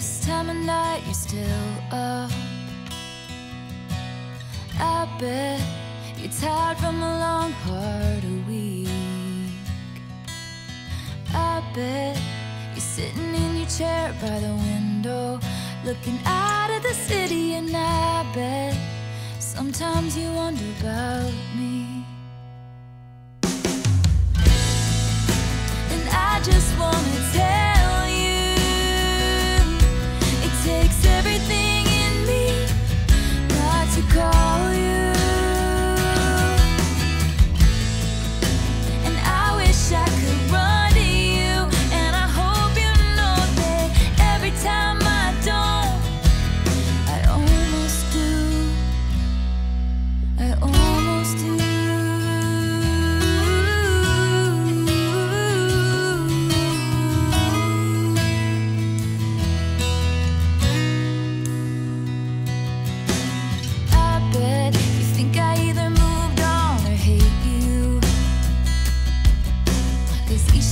This time of night you're still up. I bet you're tired from a long hard week. I bet you're sitting in your chair by the window Looking out at the city and I bet Sometimes you wonder about me.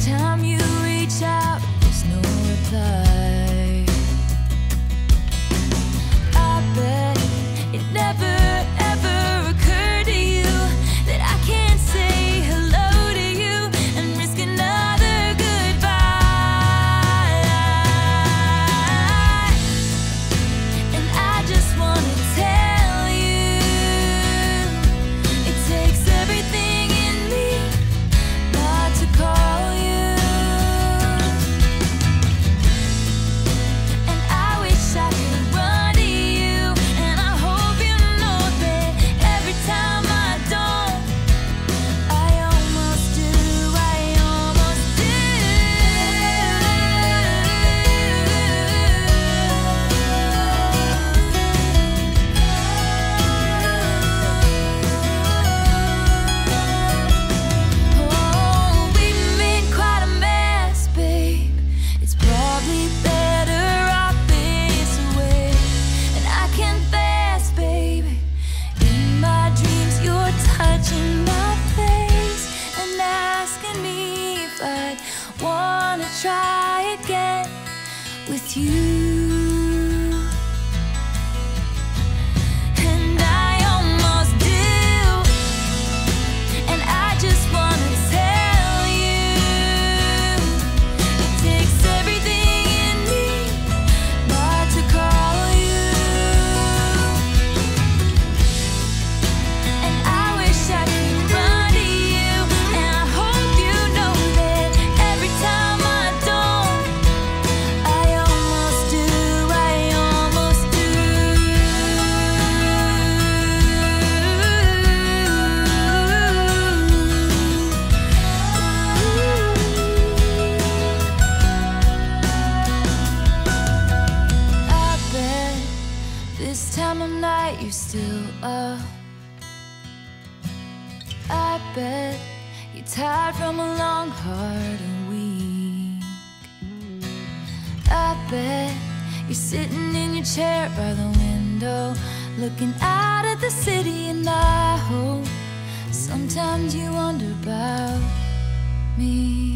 time you try again with you. you're still up. I bet you're tired from a long, hard week I bet you're sitting in your chair by the window Looking out at the city and I hope Sometimes you wonder about me.